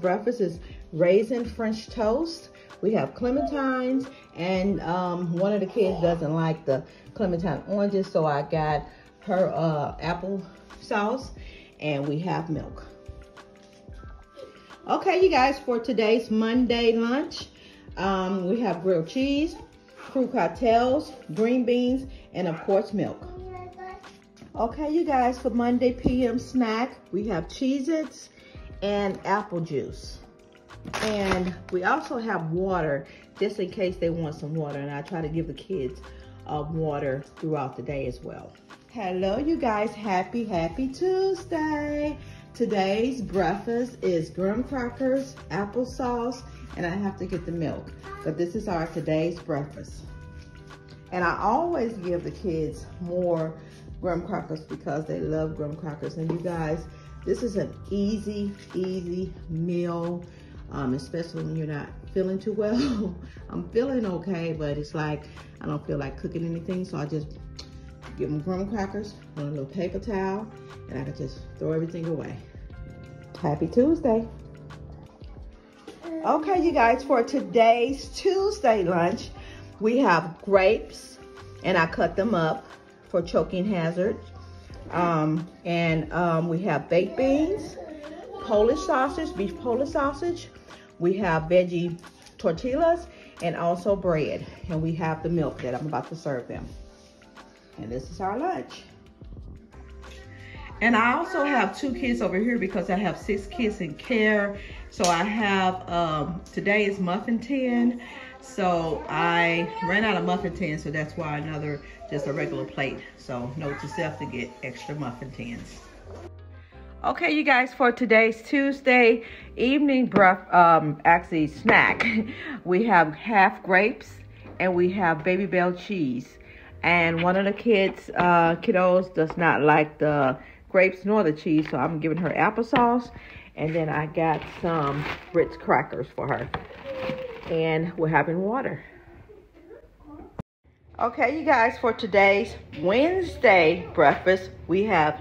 breakfast is raisin French toast. We have clementines, and um, one of the kids doesn't like the clementine oranges, so I got her uh, apple sauce, and we have milk. Okay, you guys, for today's Monday lunch, um, we have grilled cheese, fruit cocktails, green beans, and of course, milk. Okay, you guys, for Monday PM snack, we have Cheez-Its and apple juice. And we also have water, just in case they want some water. And I try to give the kids uh, water throughout the day as well. Hello, you guys. Happy, happy Tuesday. Today's breakfast is graham crackers, applesauce, and I have to get the milk. But this is our today's breakfast. And I always give the kids more graham crackers because they love graham crackers. And you guys, this is an easy, easy meal, um, especially when you're not feeling too well. I'm feeling okay, but it's like I don't feel like cooking anything, so I just give them graham crackers on a little paper towel, and I can just throw everything away. Happy Tuesday. Okay, you guys, for today's Tuesday lunch, we have grapes, and I cut them up for choking hazard. Um, and um, we have baked beans, Polish sausage, beef Polish sausage. We have veggie tortillas and also bread. And we have the milk that I'm about to serve them. And this is our lunch. And I also have two kids over here because I have six kids in care. So I have, um, today is muffin tin. So I ran out of muffin tins, so that's why another, just a regular plate. So note to self to get extra muffin tins. Okay, you guys, for today's Tuesday evening breath, um, actually snack, we have half grapes and we have Babybel cheese. And one of the kids, uh, kiddos, does not like the grapes nor the cheese, so I'm giving her applesauce. And then I got some Ritz crackers for her and we're having water. Okay, you guys, for today's Wednesday breakfast, we have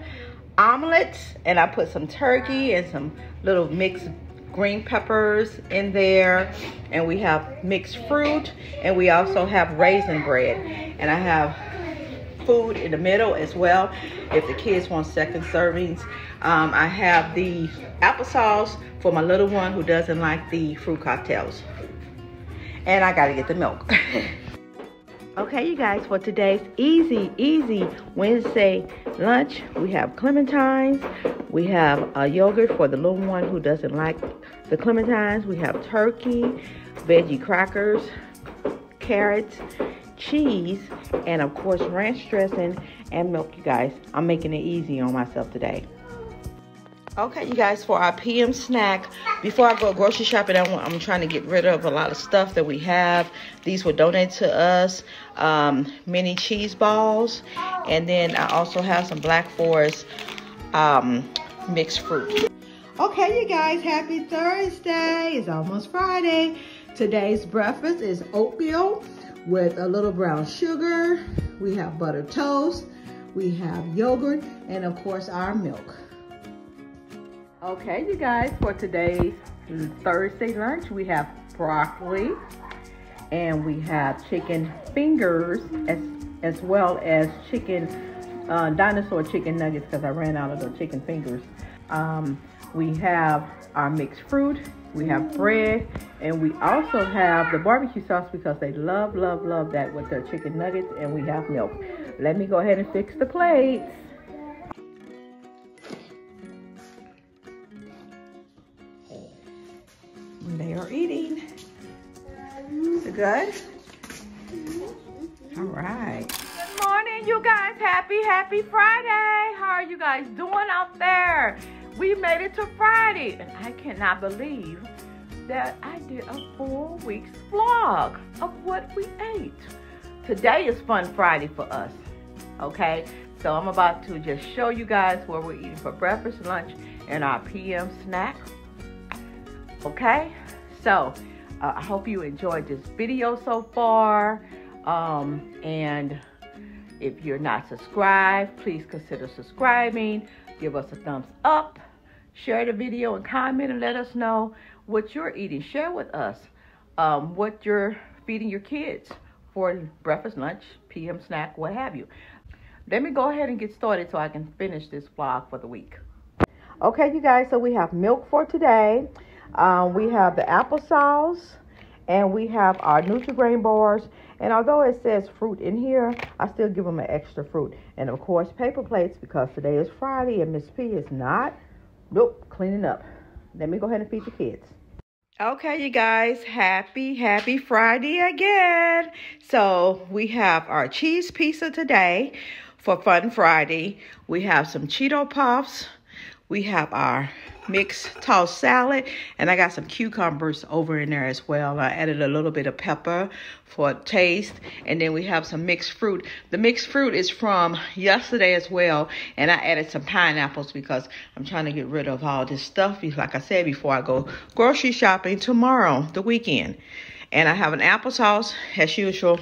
omelets, and I put some turkey and some little mixed green peppers in there, and we have mixed fruit, and we also have raisin bread, and I have food in the middle as well if the kids want second servings. Um, I have the applesauce for my little one who doesn't like the fruit cocktails and I gotta get the milk. okay, you guys, for today's easy, easy Wednesday lunch, we have clementines. We have a yogurt for the little one who doesn't like the clementines. We have turkey, veggie crackers, carrots, cheese, and of course ranch dressing and milk, you guys. I'm making it easy on myself today. Okay, you guys, for our PM snack, before I go grocery shopping, I'm, trying to get rid of a lot of stuff that we have. These were donated to us, um, mini cheese balls, and then I also have some Black Forest um, mixed fruit. Okay, you guys, happy Thursday. It's almost Friday. Today's breakfast is oatmeal with a little brown sugar. We have butter toast. We have yogurt, and of course, our milk. Okay, you guys, for today's Thursday lunch, we have broccoli and we have chicken fingers as, as well as chicken, uh, dinosaur chicken nuggets because I ran out of the chicken fingers. Um, we have our mixed fruit, we have bread, and we also have the barbecue sauce because they love, love, love that with their chicken nuggets, and we have milk. Let me go ahead and fix the plates. They are eating. Is it good? All right. Good morning, you guys. Happy, happy Friday. How are you guys doing out there? We made it to Friday, and I cannot believe that I did a full week's vlog of what we ate. Today is Fun Friday for us, okay? So I'm about to just show you guys what we're eating for breakfast, lunch, and our PM snack. Okay? So uh, I hope you enjoyed this video so far. Um, and if you're not subscribed, please consider subscribing. Give us a thumbs up. share the video and comment and let us know what you're eating. Share with us um, what you're feeding your kids for breakfast, lunch, PM snack, what have you. Let me go ahead and get started so I can finish this vlog for the week. Okay, you guys, so we have milk for today. Um, we have the applesauce and we have our Nutri-Grain bars. And although it says fruit in here, I still give them an extra fruit. And of course, paper plates because today is Friday and Miss P is not, nope, cleaning up. Let me go ahead and feed the kids. Okay, you guys, happy, happy Friday again. So we have our cheese pizza today for Fun Friday. We have some Cheeto Puffs. We have our mixed tossed salad and I got some cucumbers over in there as well. I added a little bit of pepper for taste and then we have some mixed fruit. The mixed fruit is from yesterday as well and I added some pineapples because I'm trying to get rid of all this stuff like I said before I go grocery shopping tomorrow, the weekend. And I have an applesauce as usual.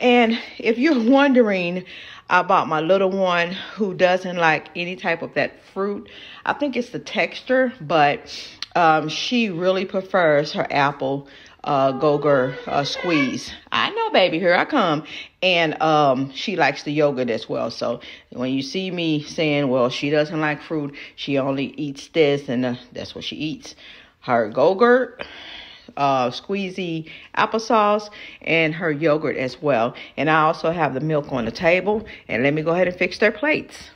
And if you're wondering about my little one who doesn't like any type of that fruit. I think it's the texture, but um, she really prefers her apple uh, uh, squeeze. I know, baby, here I come. And um, she likes the yogurt as well. So when you see me saying, well, she doesn't like fruit, she only eats this, and uh, that's what she eats. Her Go-Gurt uh, squeezy applesauce and her yogurt as well. And I also have the milk on the table. And let me go ahead and fix their plates.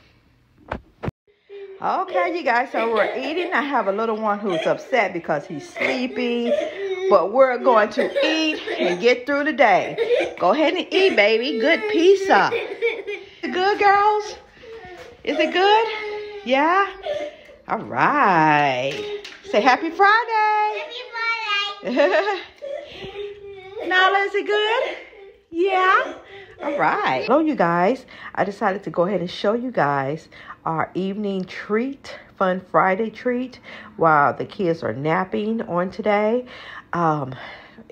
Okay, you guys, so we're eating. I have a little one who's upset because he's sleepy. But we're going to eat and get through the day. Go ahead and eat, baby. Good pizza. Is good, girls? Is it good? Yeah? All right. Say happy Friday. Nala, is it good? Yeah? All right. Hello, you guys. I decided to go ahead and show you guys our evening treat, Fun Friday treat, while the kids are napping on today. Um,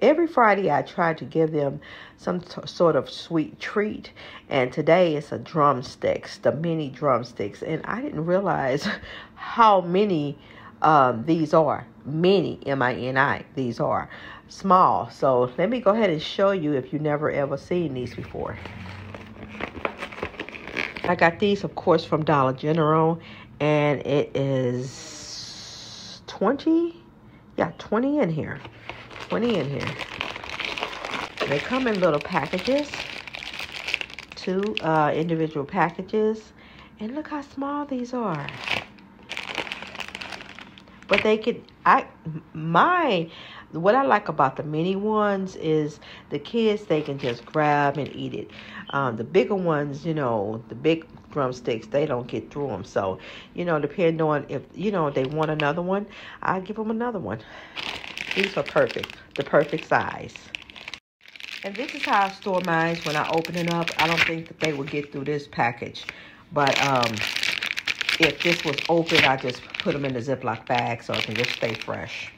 every Friday, I try to give them some sort of sweet treat. And today it's a drumsticks, the mini drumsticks. And I didn't realize how many um, these are mini M-I-N-I these are small. So let me go ahead and show you if you never ever seen these before. I got these of course from Dollar General and it is 20 yeah 20 in here 20 in here. They come in little packages two uh, individual packages and look how small these are but they could I my what I like about the mini ones is the kids they can just grab and eat it. Um, the bigger ones, you know, the big drumsticks, they don't get through them. So, you know, depending on if you know they want another one, I give them another one. These are perfect, the perfect size. And this is how I store mine when I open it up. I don't think that they will get through this package, but um, if this was open, I just put them in a Ziploc bag so it can just stay fresh.